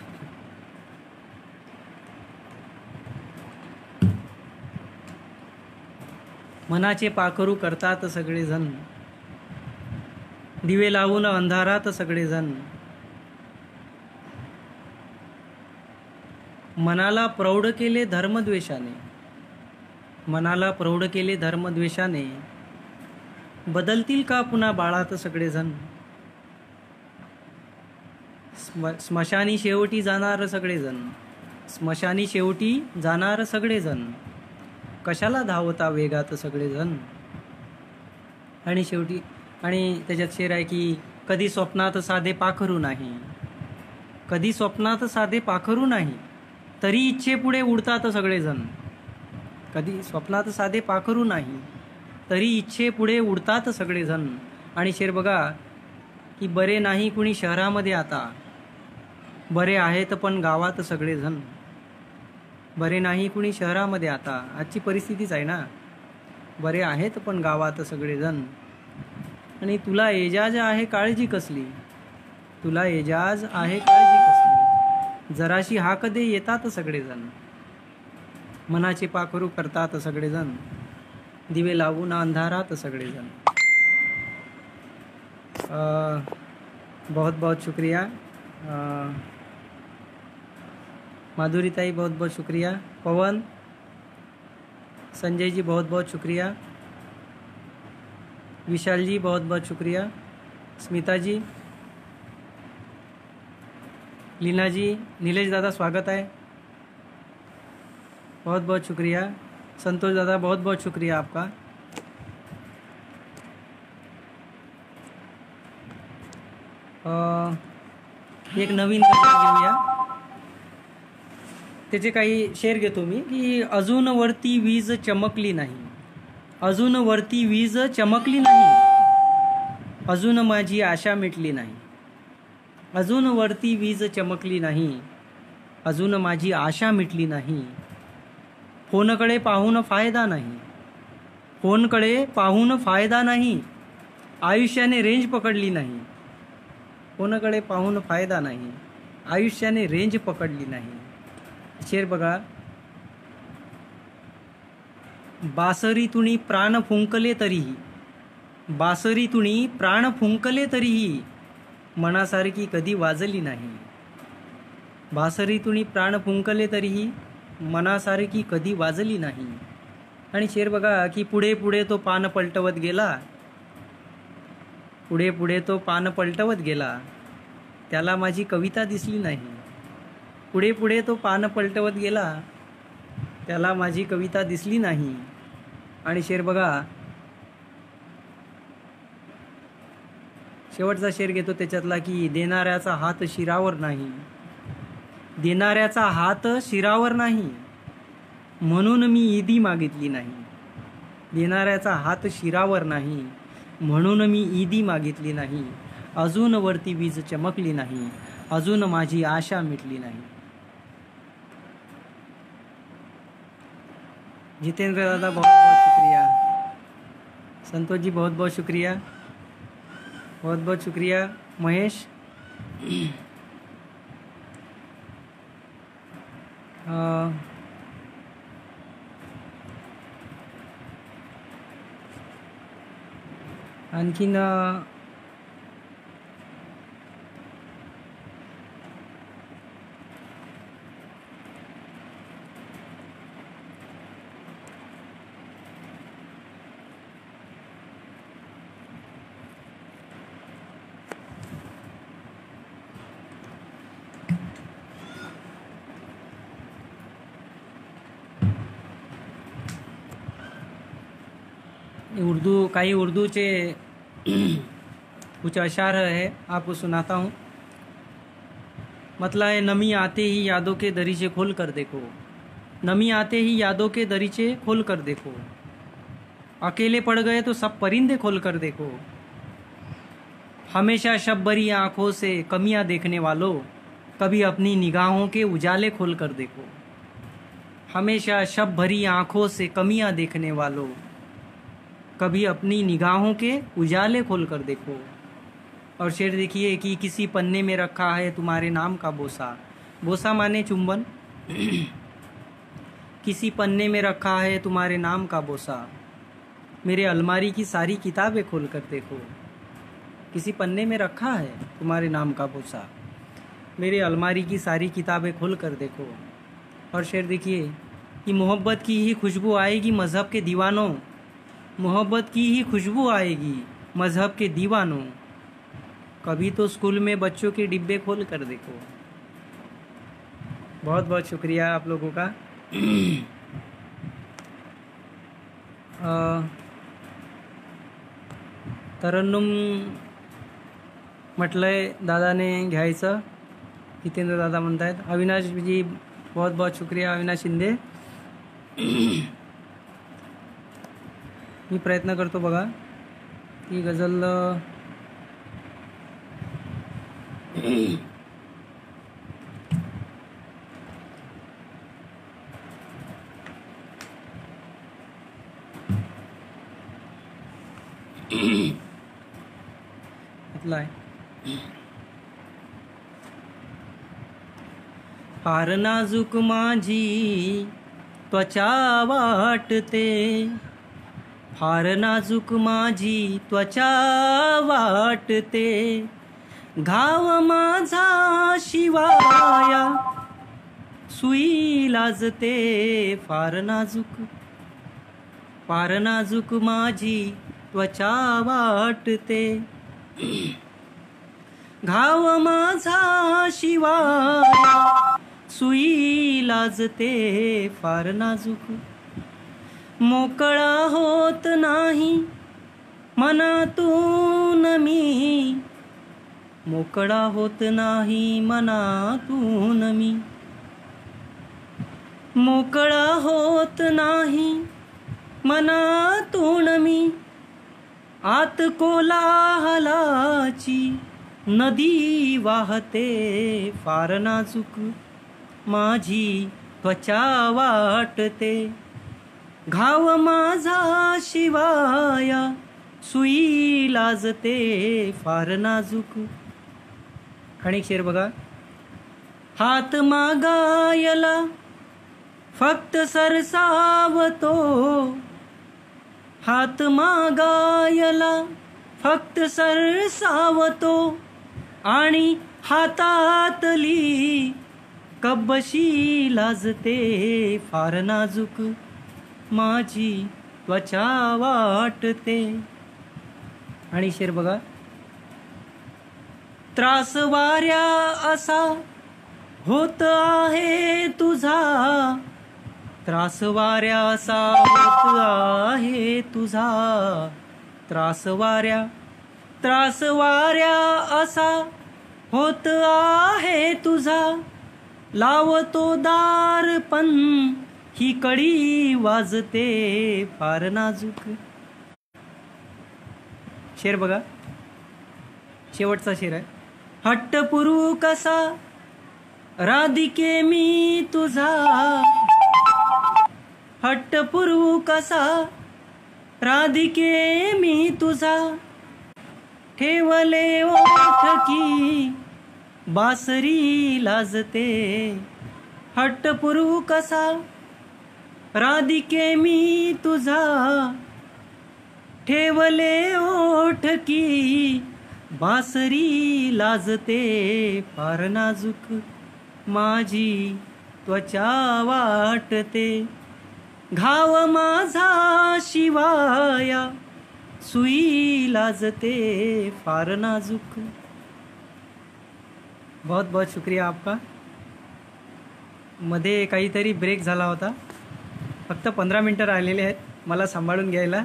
Speaker 1: मनाचे पाखरू करतात सगळेजण. दिवे लावून अंधारात सगळेजण. मनाला प्रौढ केले धर्मद्वेषाने. मनाला प्रौढ केले धर्मद्वेषाने. बदलतील का पुन्हा बाळात सगळेजण? स्म स्मशानी शेवटी जाणार सगळेजण. स्मशानी शेवटी जाणार सगळेजण. कशाला धावता वेगात सगळेजण? आणि शेवटी आणि त्याच्यात शेर आहे की कधी स्वप्नात साधे पाखरू नाही. कधी स्वप्नात साधे पाखरू नाही तरी इच्छेपुढे उडतात सगळेजण. कधी स्वप्नात साधे पाखरू नाही तरी इच्छेपुढे उडतात सगळेजण. आणि शेर बघा की बरे नाही कुणी शहरामध्ये आता. बरे आहेत पण गावात सगळेजण. बरे नाही कुणी शहरामध्ये आता. आजची परिस्थितीच आहे ना. बरे आहेत पण गावात सगळेजण. आणि तुला एजाज आहे काळजी कसली? तुला एजाज आहे काळजी कसली? जराशी हाक दे येतात सगळेजण. मनाचे पाखरू करतात सगळेजण. दिवे लावून अंधारात सगळेजण. बहुत बहुत शुक्रिया. माधुरी ताई बहुत बहुत शुक्रिया। पवन, संजय जी, बहुत बहुत शुक्रिया। विशाल जी, बहुत बहुत शुक्रिया। स्मिता जी, लीना जी, नीलेश दादा, स्वागत है। बहुत बहुत शुक्रिया। संतोष दादा, बहुत बहुत शुक्रिया आपका। एक नवीन घेऊया। त्याचे काही शेअर घेतो मी की अजून वरती वीज चमकली नाही. अजून वरती वीज चमकली नाही. अजून माझी आशा मिटली नाही. अजून वरती वीज चमकली नाही. अजून माझी आशा मिटली नाही. फोनकडे पाहून फायदा नाही. फोनकडे पाहून फायदा नाही. आयुष्याने रेंज पकडली नाही. फोनकडे पाहून फायदा नाही. आयुष्याने रेंज पकडली नाही. शेर बघा. बासरीतुणी प्राण फुंकले तरीही. बासरीतुणी प्राण फुंकले तरीही. मनासारखी कधी वाजली नाही. बासरीतुणी प्राण फुंकले तरीही. मनासारखी कधी वाजली नाही. आणि शेर बघा की पुढे पुढे तो पान पलटवत गेला. पुढे पुढे तो पान पलटवत गेला. त्याला माझी कविता दिसली नाही. पुढे पुढे तो पान पलटवत गेला. त्याला माझी कविता दिसली नाही. आणि शेर बघा शेवटचा शेर घेतो त्याच्यातला की देणाऱ्याचा हात शिरावर नाही. देणाऱ्याचा हात शिरावर नाही. म्हणून मी ईदी मागितली नाही. देणाऱ्याचा हात शिरावर नाही. म्हणून मी ईदी मागितली नाही. अजून वरती वीज चमकली नाही. अजून माझी आशा मिटली नाही. जितेंद्र दादा बहुत बहुत शुक्रिया। संतोष जी बहुत बहुत शुक्रिया। बहुत बहुत शुक्रिया महेश। अं, आणखीन उर्दू काही उर्दूचे कुछ अशार है, आपको सुनाता हूँ। मतलब है, नमी आते ही यादों के दरीचे खोल कर देखो। नमी आते ही यादों के दरीचे खोल कर देखो। अकेले पड़ गए तो सब परिंदे खोल कर देखो। हमेशा शब भरी आँखों से कमियाँ देखने वालों, कभी अपनी निगाहों के उजाले खोल कर देखो। हमेशा शब भरी आँखों से कमियाँ देखने वालों कभी अपनी निगाहों के उजाले खोल कर देखो। और शेर देखिए कि किसी पन्ने में रखा है तुम्हारे नाम का बोसा। बोसा माने चुंबन। किसी पन्ने में रखा है तुम्हारे नाम का बोसा। मेरे अलमारी की सारी किताबें खोल कर देखो। किसी पन्ने में रखा है तुम्हारे नाम का बोसा। मेरे अलमारी की सारी किताबें खोल कर देखो। और शेर देखिए कि मोहब्बत की ही खुशबू आएगी मज़हब के दीवानों। मोहब्बत की ही खुशबू आएगी मज़हब के दीवानों। कभी तो स्कूल में बच्चों के डिब्बे खोल कर देखो। बहुत बहुत शुक्रिया आप लोगों का। तरन्नुम म्हटलंय दादाने घ्यायचं जितेंद्र दादा म्हणतायत अविनाशजी बहुत बहुत शुक्रिया अविनाश शिंदे। मी प्रयत्न करतो बघा. ती गझल आहे. फार नाजूक माझी त्वचा वाटते. फार नाजूक माझी त्वचा वाटते. घाव माझा शिवाया सुई लाजते फार नाजूक फार नाजूक माझी त्वचा वाटते. घाव माझा शिवाया सुई लाजते फार नाजूक मोकळा होत नाही. मनातून मी मोकळा होत नाही मनातून मी. मोकळा होत नाही मनातून मी. आत कोलाहलाची नदी वाहते फार नाजूक. माझी त्वचा वाटते. घाव माझा शिवाया सुई लाजते फार नाजूक. आणि शेर बघा. हात मागायला फक्त सरसावतो. हात मागायला फक्त सरसावतो. आणि हातातली कब्बशी लाजते फार नाजूक. माझी त्वचा वाटते. आणि शेर बघा. त्रास वाऱ्या असा होत आहे तुझा. त्रास वाऱ्या असा होत आहे तुझा. त्रास वाऱ्या त्रास वाऱ्या असा होत आहे तुझा. लावतो दार पण ही कडी वाजते फार नाजूक. शेर बघा. शेवटचा शेर आहे. हट्ट पुरू कसा? राधिके मी तुझा. हट्ट कसा? राधिके मी तुझा. ठेवले ओठकी बासरी लाजते. हट्ट कसा? राधिके मी तुझा ठेवले ओठकी बासरी लाजते फार नाजूक माझी त्वचा वाटते. घाव माझा शिवाया सुई लाजते फार नाजूक. बहुत बहुत शुक्रिया आपका. मध्ये काहीतरी ब्रेक झाला होता. फक्त पंधरा मिनटं राहिलेली आहेत. मला सांभाळून घ्यायला.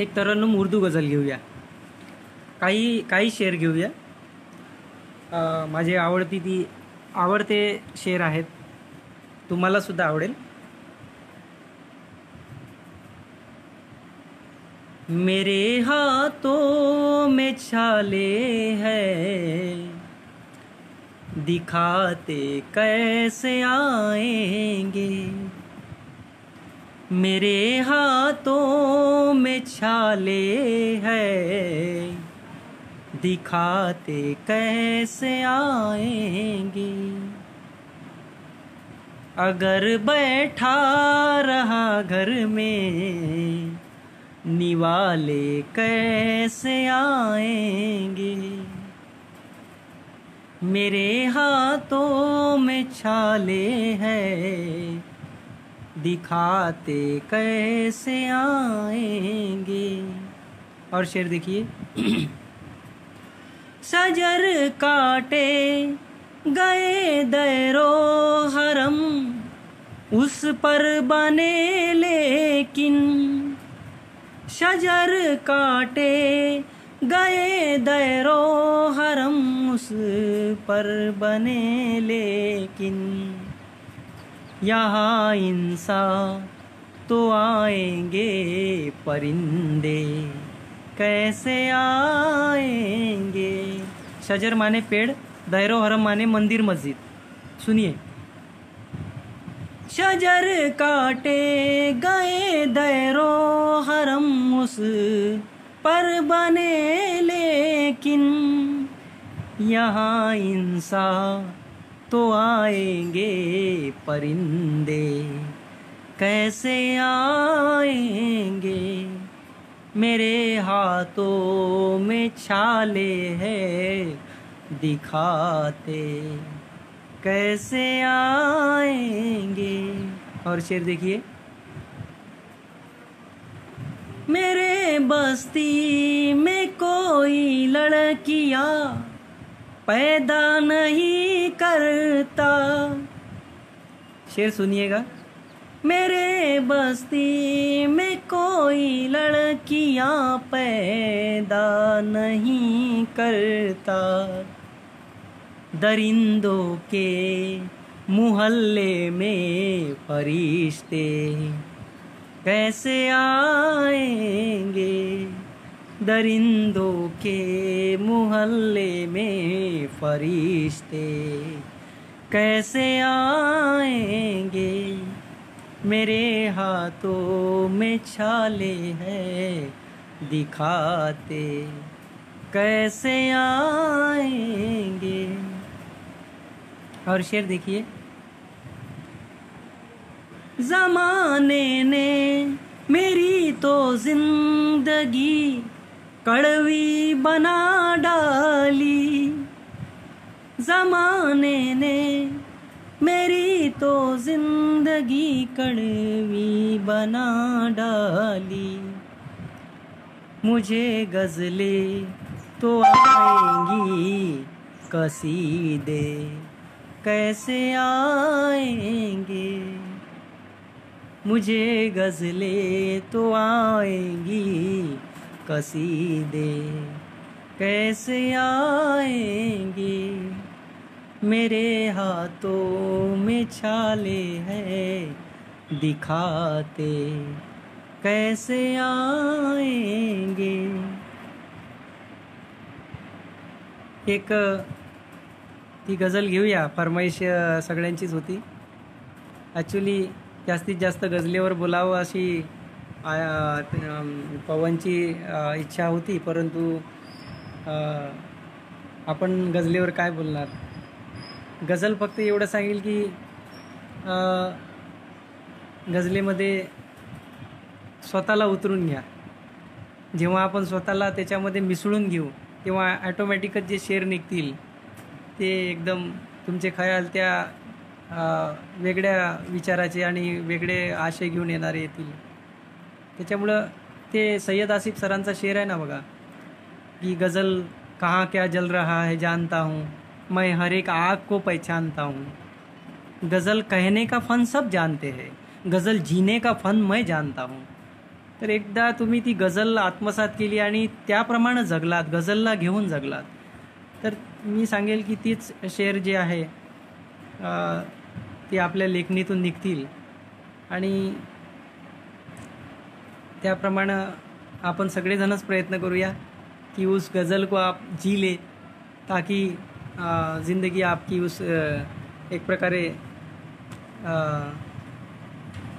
Speaker 1: एक तरन्नुम उर्दू गझल घेऊया. काही काही शेर घेऊया. माझे माझी आवडती ती आवडते शेर आहेत. तुम्हाला सुद्धा आवडेल. मेरे हाथों में छाले हैं. दिखाते कैसे आएंगे? मेरे हाथों में छाले है। दिखाते कैसे आएँगे? अगर बैठा रहा घर में, निवाले कैसे आएँगे? मेरे हाथों में छाले हैं दिखाते कैसे आएँगे? और शेर देखिए। सजर काटे गए दैरो हरम, उस पर बने लेकिन शजर काटे गए दैरो हरम, उस पर बने लेकिन यहाँ इंसान तो आएँगे परिंदे। कैसे आएँगे? शजर माने पेड़ दैरो हरम माने मंदिर मस्जिद। सुनिए। शजर काटे गए दैरो हरम उस पर बने, लेकिन यहाँ इंसान तो आएँगे परिंदे। कैसे आएँगे? मेरे हाथों में छाले हैं दिखाते। कैसे आएँगे? और शेर देखिए। मेरे बस्ती में कोई लड़किया पैदा नहीं करता। शेर सुनिएगा। मेरे बस्ती में कोई लड़कियाँ पैदा नहीं करता। दरिंदों के मुहल्ले में फरिश्ते कैसे आएँगे? दरिंदों के मुहल्ले में फरिश्ते कैसे आएँगे? मेरे हाथों में छाले हैं, दिखाते कैसे आएँगे? और शेर देखिए। जमाने ने मेरी तो ज़िंदगी कड़वी बना डाली। जमाने ने मेरी तो ज़िंदगी कड़वी बना डाली। मुझे गजले तो आएँगी कसीदे। कैसे आएँगे? मुझे गजले तो आएँगी कसीदे कैसे आएँगे? मेरे हाथों में छाले हैं, दिखाते कैसे आएँगे? एक, ती गझल घेऊया, फरमाईश सगळ्यांचीच होती. ॲक्च्युली जास्तीत जास्त गझलेवर बोलावं अशी पवनची इच्छा होती परंतु आपण गझलेवर काय बोलणार? गझल फक्त एवढं सांगेल की गझलेमध्ये स्वतःला उतरून घ्या. जेव्हा आपण स्वतःला त्याच्यामध्ये मिसळून घेऊ तेव्हा ॲटोमॅटिकच जे शेर निघतील ते एकदम तुमचे खयाल त्या वेगळ्या विचाराचे आणि वेगळे आशय घेऊन येणारे येतील. त्याच्यामुळं ते सय्यद आसिफ सरांचा शेर आहे ना बघा की गझल कहाँ क्या जल रहा है जानता हूँ मैं हर एक आग को पहचानता हूँ। गज़ल कहने का फन सब जानते हैं गज़ल जीने का फन मैं जानता हूँ। तर एकदा तुम्ही ती गझल आत्मसात केली आणि त्याप्रमाणे जगलात गझलला घेऊन जगलात. तर मी सांगेल की तीच शेर जे आहे ती आपल्या लेखणीतून निघतील. आणि त्याप्रमाणे आपण सगळेजणच प्रयत्न करूया कि उस गज़ल को आप जी ले ताकि ज़िंदगी आपकी उस एक प्रकारे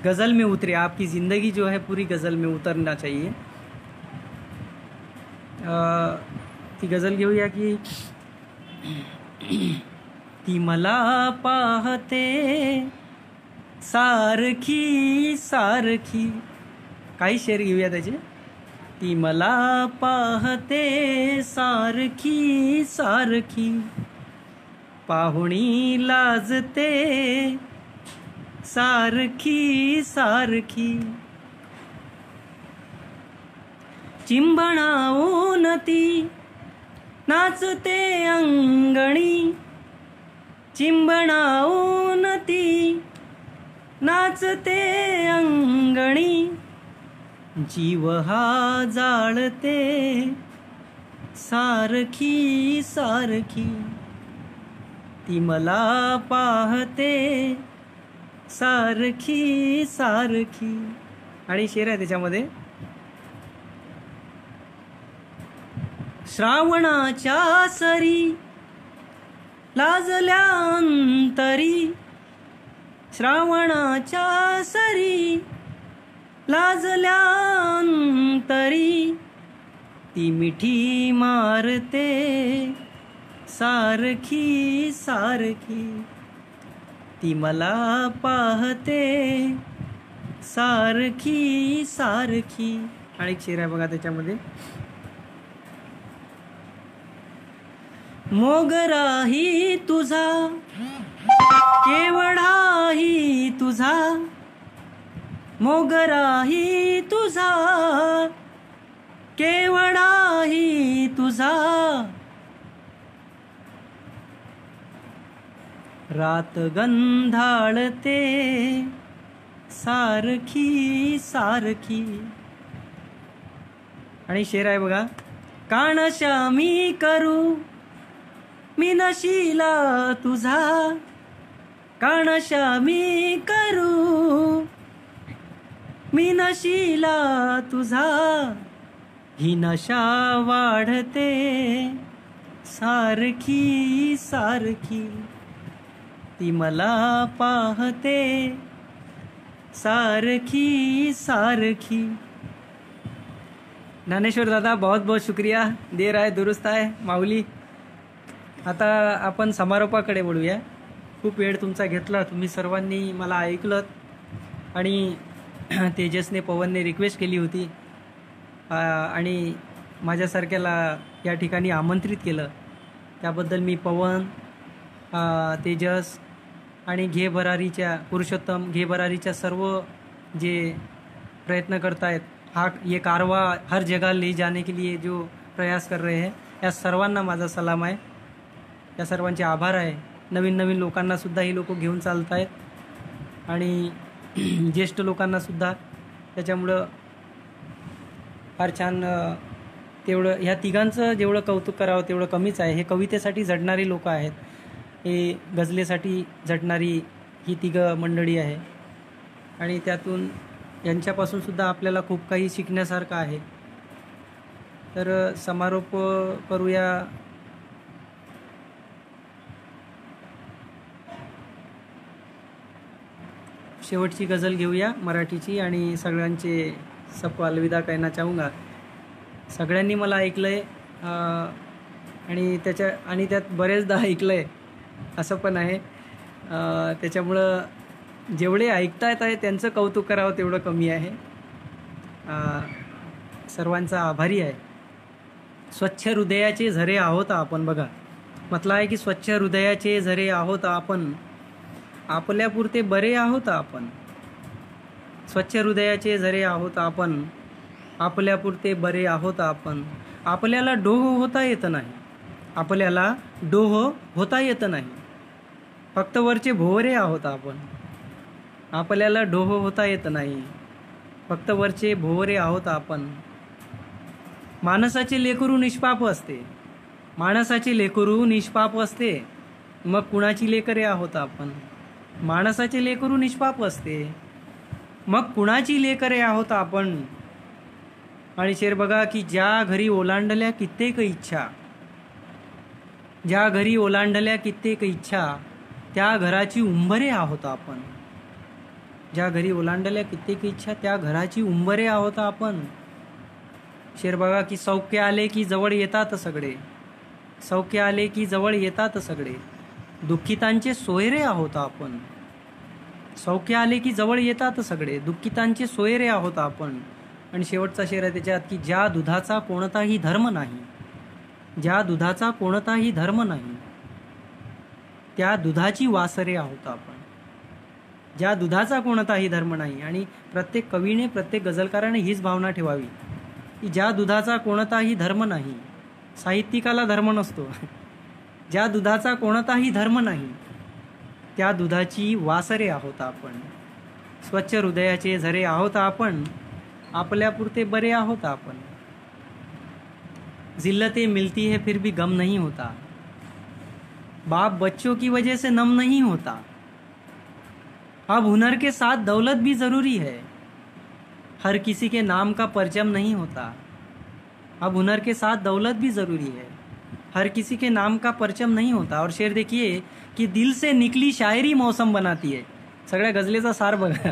Speaker 1: गज़ल में उतरे. आपकी ज़िंदगी जो है पूरी गज़ल में उतरना चाहिए. ती गज़ल घेऊया की ती मला पाहते सारखी सारखी काही शेर घेऊया त्याचे. ती मला पाहते सारखी सारखी. पाहुणी लाजते सारखी सारखी. चिंबणावून ती नाचते अंगणी. चिंबणावून ती नाचते अंगणी. जीव हा जाळते. सारखी सारखी. ती मला पाहते. सारखी सारखी. आणि शेर आहे त्याच्यामध्ये. श्रावणाच्या सरी लाजल्यान तरी श्रावणाच्या सरी लाजल्यांतरी ती मिठी मारते. सारखी सारखी ती मला पाहते. सारखी सारखी. आणि शेर आहे बघा त्याच्यामध्ये. मोगराही तुझा केवढाही तुझा मोगराही तुझा केवडाही तुझा. रात गंधाळते सारखी सारखी. आणि शेर आहे बघा काणशा मी करू मी नशीला तुझा. काणशा मी करू मी नशीला तुझा. ही नशा वाढते. सारखी सारखी. ती मला पाहते. सारखी सारखी. ज्ञानेश्वर दादा बहुत बहुत शुक्रिया. देर आहे दुरुस्त आहे माऊली. आता आपण समारोपाकडे वळूया. खूप वेळ तुमचा घेतला तुम्ही सर्वांनी मला ऐकलं आणि तेजसने पवनने रिक्वेस्ट केली होती. आणि माझ्यासारख्याला या ठिकाणी आमंत्रित केलं. त्याबद्दल मी पवन तेजस आणि घे भरारीच्या पुरुषोत्तम घे भरारीच्या सर्व जे प्रयत्न करतायत हा ये कारवा हर जगह ले जाने के लिए जो प्रयास कर रहे हैं या सर्वांना माझा सलाम आहे. या सर्वांचे आभार आहे. नवीन नवीन लोकांनासुद्धा ही लोक घेऊन चालत आहेत आणि ज्येष्ठ लोकांनासुद्धा त्याच्यामुळं फार छान तेवढं ह्या तिघांचं जेवढं कौतुक करावं तेवढं कमीच आहे. हे कवितेसाठी झडणारी लोक आहेत. हे गझलेसाठी झटणारी ही तिघं मंडळी आहे. आणि त्यातून यांच्यापासून सुद्धा आपल्याला खूप काही शिकण्यासारखं आहे. तर समारोप करूया. शेवटची गझल घेऊया मराठीची आणि सगळ्यांचे सबको अलविदा कहना चाहूंगा. सगळ्यांनी मला ऐकलं आहे आणि त्याच्या आणि त्यात बरेचदा ऐकलं आहे असं पण आहे. त्याच्यामुळं जेवढे ऐकता येत आहे त्यांचं कौतुक करावं तेवढं कमी आहे. सर्वांचा आभारी आहे. स्वच्छ हृदयाचे झरे आहोत आपण बघा. म्हटलं आहे की स्वच्छ हृदयाचे झरे आहोत आपण आपल्यापुरते बरे आहोत आपण. स्वच्छ हृदयाचे झरे आहोत आपण. आपल्यापुरते बरे आहोत आपण. आपल्याला डोह होता येत नाही. आपल्याला डोह होता येत नाही. फक्त वरचे भोवरे आहोत आपण. आपल्याला डोह होता येत नाही. फक्त वरचे भोवरे आहोत आपण. माणसाचे लेकरू निष्पाप असते. माणसाचे लेकरू निष्पाप असते. मग कुणाची लेकरे आहोत आपण? माणसाचे लेकरू निष्पाप असते. मग कुणाची लेकरे आहोत आपण? आणि शेर बघा की ज्या घरी ओलांडल्या कित्येक इच्छा ज्या घरी ओलांडल्या कित्येक इच्छा त्या घराची उंबरे आहोत आपण. ज्या घरी ओलांडल्या कित्येक इच्छा त्या घराची उंबरे आहोत आपण. शेर बघा की सौख्य आले की जवळ येतात सगळे. सौख्य आले की जवळ येतात सगळे. दुःखितांचे सोयरे आहोत आपण. सौख्य आले की जवळ येतात सगळे. दुःखितांचे सोयरे आहोत आपण. आणि शेवटचा शेर आहे त्याच्यात की ज्या दुधाचा कोणताही धर्म नाही ज्या दुधाचा कोणताही धर्म नाही त्या दुधाची वासरे आहोत आपण. ज्या दुधाचा कोणताही धर्म नाही आणि प्रत्येक कवीने प्रत्येक गझलकाराने हीच भावना ठेवावी की ज्या दुधाचा कोणताही धर्म नाही साहित्यिकाला धर्म नसतो. ज्या दुधाचा कोणताही धर्म नाही त्या दुधाची वासरे आहोत आपण. स्वच्छ हृदयाचे झरे आहोत आपण आपल्यापुरते बरे आहोत आपण. जिल्लते मिलती है फिर भी गम नहीं होता. बाप बच्चों की वजह से नम नहीं होता. अब हुनर के साथ दौलत भी ज़रूरी है. हर किसी के नाम का परचम नहीं होता. अब हुनर के साथ दौलत भी ज़रूरी है. हर किसी के नाम का परचम नहीं होता। और शेर देखिए कि दिल से निकली शायरी मौसम बनाती है। सगळ्या गजलेचा सार बघा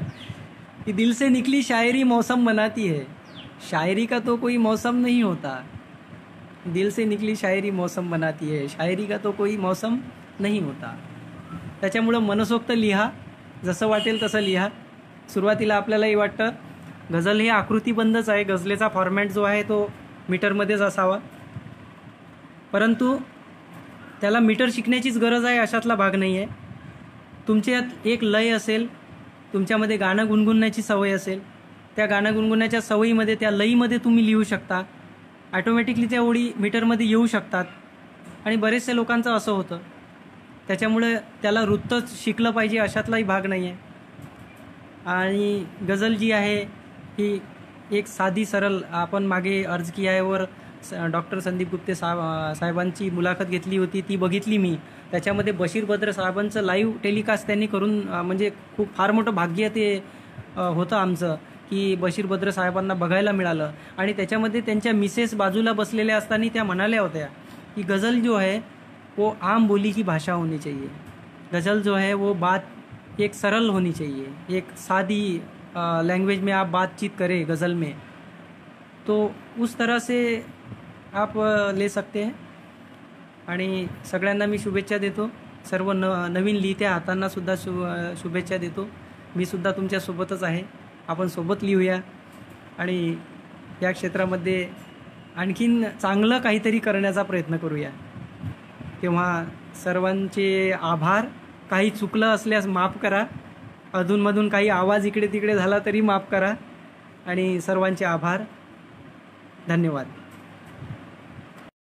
Speaker 1: की दिल से निकली शायरी मौसम बनाती है। शायरी का तो कोई मौसम नहीं होता। दिल से निकली शायरी मौसम बनाती है। शायरी का तो कोई मौसम नहीं होता। त्याच्यामुळं मनसोक्त लिहा। जसं वाटेल तसं लिहा। सुरुवातीला आपल्यालाही वाटतं गझल हे आकृतीबंदच आहे. गझलेचा फॉर्मॅट जो आहे तो मीटरमध्येच असावा. परंतु त्याला मीटर शिकण्याचीच गरज आहे अशातला भाग नाही आहे तुमच्यात एक लय असेल तुमच्यामध्ये गाणं गुणगुणण्याची सवय असेल. त्या गाणं गुणगुणण्याच्या सवयीमध्ये त्या लईमध्ये तुम्ही लिहू शकता. ॲटोमॅटिकली त्या ओळी मीटरमध्ये येऊ शकतात. आणि बरेचसे लोकांचं असं होतं. त्याच्यामुळे त्याला वृत्तच शिकलं पाहिजे अशातलाही भाग नाही आहे आणि गझल जी आहे ही एक साधी सरळ आपण मागे अर्ज कियावर डॉक्टर संदीप गुप्ते साहेब साहेबांची मुलाखत घेतली होती ती बघितली मी. त्याच्यामध्ये बशीर बद्र साहेबांचं लाईव्ह टेलिकास्ट त्यांनी करून म्हणजे खूप फार मोठं भाग्य ते होतं आमचं की बशीर बद्र साहेबांना बघायला मिळालं. आणि त्याच्यामध्ये त्यांच्या मिसेस बाजूला बसलेल्या असताना त्या म्हणाल्या होत्या की गझल जो है वो आम बोली की भाषा होनी चाहिए. गज़ल जो है वो बात एक सरल होनी चाहिए. एक सादी लैंग्वेज में आप बातचीत करें गज़ल में. तो उस तरह से आप ले सकते हैं. आणि सगळ्यांना मी शुभेच्छा देतो. सर्व न नवीन लिहित्या हातांनासुद्धा शु शुभेच्छा देतो. मी सुद्धा तुमच्यासोबतच आहे. आपण सोबत लिहूया. आणि या क्षेत्रामध्ये आणखीन चांगलं काहीतरी करण्याचा प्रयत्न करूया. तेव्हा सर्वांचे आभार. काही चुकलं असल्यास माफ करा. अधूनमधून काही आवाज इकडे तिकडे झाला तरी माफ करा. आणि सर्वांचे आभार. धन्यवाद.